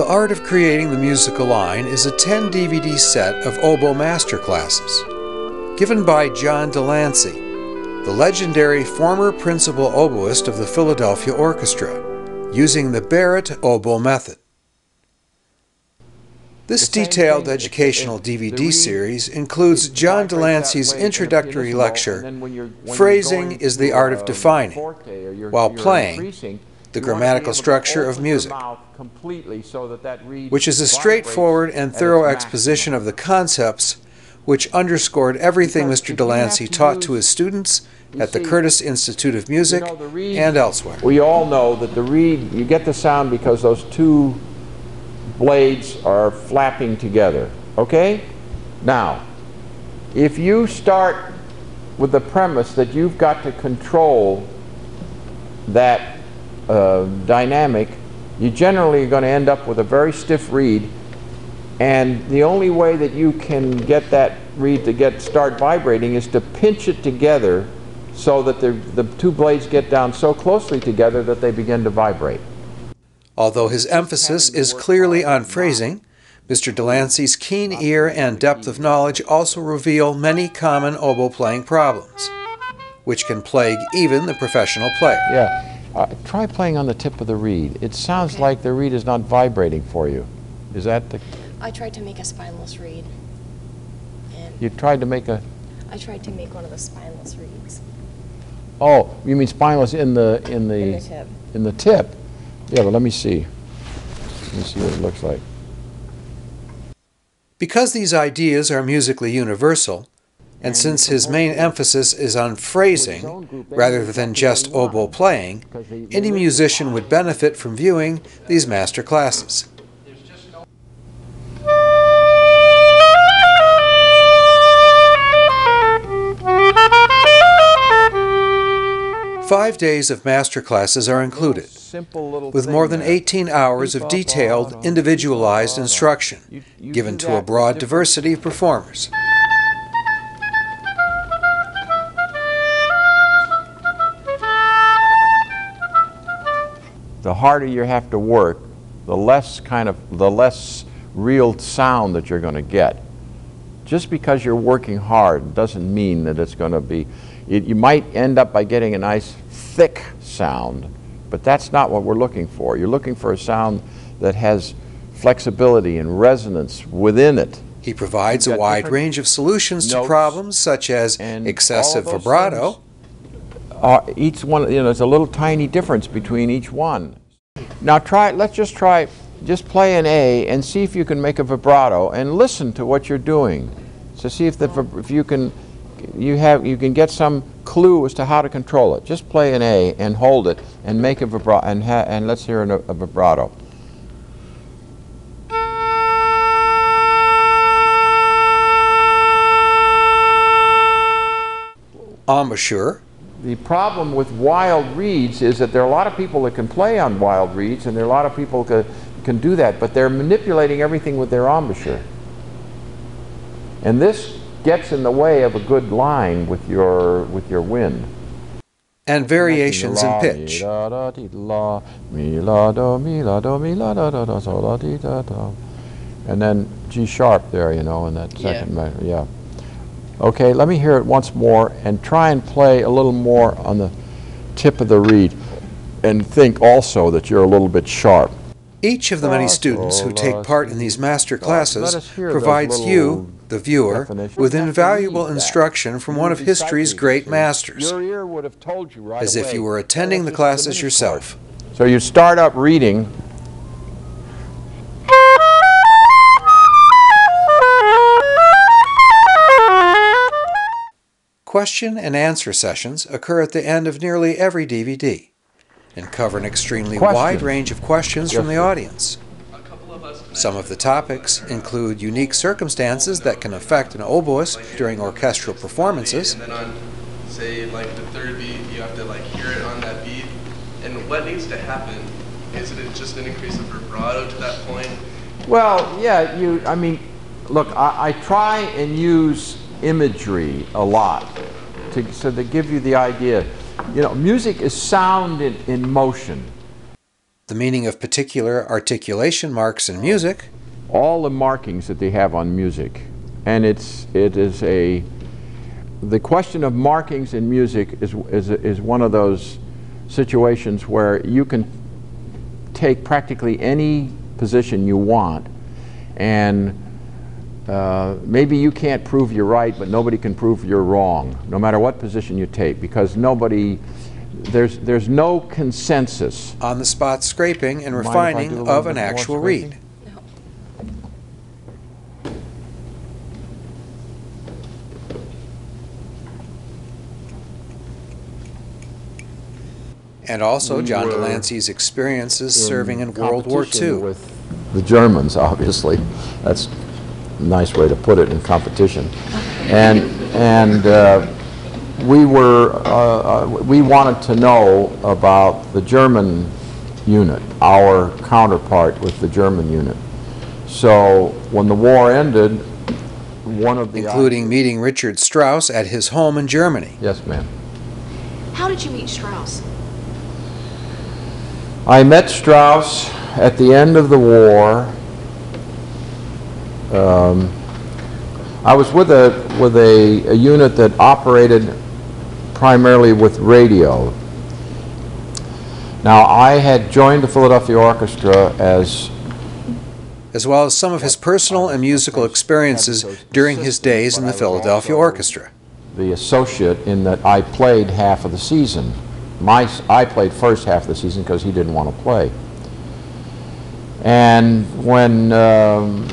The Art of Creating the Musical Line is a 10 DVD set of oboe masterclasses given by John de Lancie, the legendary former principal oboist of the Philadelphia Orchestra, using the Barrett oboe method. This detailed educational DVD series includes John de Lancie's introductory lecture, Phrasing is the Art of Defining, while playing the grammatical structure of music, which is a straightforward and thorough exposition of the concepts which underscored everything Mr. de Lancie taught to his students at the Curtis Institute of Music and elsewhere. We all know that the reed, you get the sound because those two blades are flapping together, okay? Now, if you start with the premise that you've got to control that uh, dynamic, you generally are going to end up with a very stiff reed and the only way that you can get that reed to get start vibrating is to pinch it together so that the, the two blades get down so closely together that they begin to vibrate. Although his emphasis is clearly on phrasing, Mr. de Lancie's keen ear and depth of knowledge also reveal many common oboe playing problems, which can plague even the professional player. Yeah. Uh, try playing on the tip of the reed. It sounds Okay. like the reed is not vibrating for you. Is that the... I tried to make a spineless reed. And You tried to make a... I tried to make one of the spineless reeds Oh, you mean spineless in the... In the, in the tip. in the tip? Yeah, but let me see. Let me see what it looks like. Because these ideas are musically universal, and since his main emphasis is on phrasing rather than just oboe playing, any musician would benefit from viewing these master classes. Five days of master classes are included, with more than 18 hours of detailed, individualized instruction given to a broad diversity of performers. The harder you have to work, the less kind of the less real sound that you're going to get. Just because you're working hard doesn't mean that it's going to be. It, you might end up by getting a nice thick sound, but that's not what we're looking for. You're looking for a sound that has flexibility and resonance within it. He provides a wide range of solutions to problems such as excessive vibrato, uh, each one, you know, there's a little tiny difference between each one. Now try, let's just try, just play an A and see if you can make a vibrato and listen to what you're doing. So see if the, if you can, you have, you can get some clue as to how to control it. Just play an A and hold it and make a vibrato, and, and let's hear an, a vibrato. embouchure, The problem with wild reeds is that there are a lot of people that can play on wild reeds, and there are a lot of people that can do that, but they're manipulating everything with their embouchure. And this gets in the way of a good line with your with your wind. and variations in pitch. And then G sharp there, you know, in that second measure, yeah. Okay, let me hear it once more and try and play a little more on the tip of the reed and think also that you're a little bit sharp. Each of the many students who take part in these master classes us hear those provides you, the viewer, with You have to invaluable instruction from one of history's great masters, Your ear would have told you right as if you were attending the classes yourself. So you start up reading. Question and answer sessions occur at the end of nearly every DVD and cover an extremely wide range of questions from the audience. Some of the topics include unique circumstances that can affect an oboist during orchestral performances, And then on, say, like the third beat, you have to like hear it on that beat. And what needs to happen? Is it just an increase of vibrato to that point? Well, yeah, you, I mean, look, I, I try and use imagery a lot to, so they give you the idea. You know, music is sound in, in motion. the meaning of particular articulation marks in music, all the markings that they have on music. And it's, it is a, the question of markings in music is, is, is one of those situations where you can take practically any position you want and uh, maybe you can't prove you're right, but nobody can prove you're wrong, no matter what position you take, because nobody, there's, there's no consensus. on the spot scraping and Mind if I refining do a little of an actual reed. And also We John de Lancie's experiences serving in World War II. With the Germans, obviously. That's nice way to put it in competition. And, and uh, we were, uh, uh, we wanted to know about the German unit, our counterpart with the German unit. So when the war ended, one of the... including meeting Richard Strauss at his home in Germany. Yes, ma'am. How did you meet Strauss? I met Strauss at the end of the war. Um, I was with a with a, a unit that operated primarily with radio. Now I had joined the Philadelphia Orchestra as as well as some of his personal and musical experiences during his days in the Philadelphia Orchestra. the associate in that I played half of the season. My, I played first half of the season because he didn't want to play. And when um,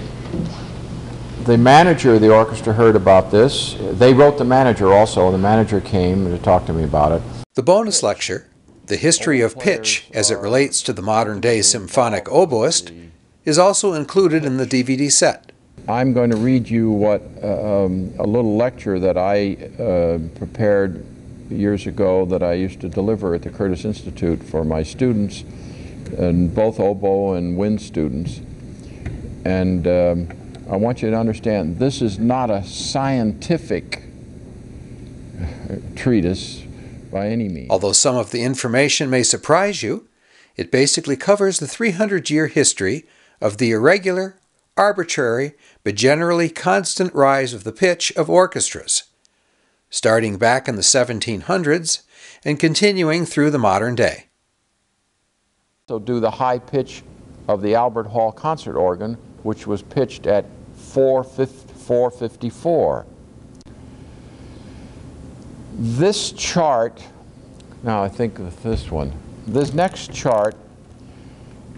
the manager of the orchestra heard about this, they wrote the manager also, and the manager came to talk to me about it. The bonus lecture, The History of Pitch as it relates to the modern day symphonic oboist, is also included in the DVD set. I'm going to read you what uh, um, a little lecture that I uh, prepared years ago that I used to deliver at the Curtis Institute for my students, and both oboe and wind students. And um, I want you to understand this is not a scientific treatise by any means. Although some of the information may surprise you, it basically covers the 300 year history of the irregular, arbitrary, but generally constant rise of the pitch of orchestras, starting back in the 1700s and continuing through the modern day. So do the high pitch of the Albert Hall concert organ, which was pitched at 454. This chart, now I think of this one, this next chart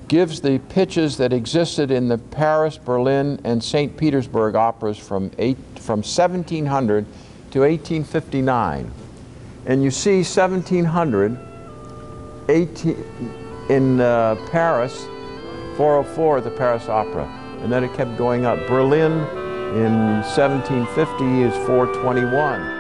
gives the pitches that existed in the Paris, Berlin, and St. Petersburg operas from, eight, from 1700 to 1859. And you see 1700, 18, in uh, Paris, 404 at the Paris Opera. And then it kept going up. Berlin in 1750 is 421.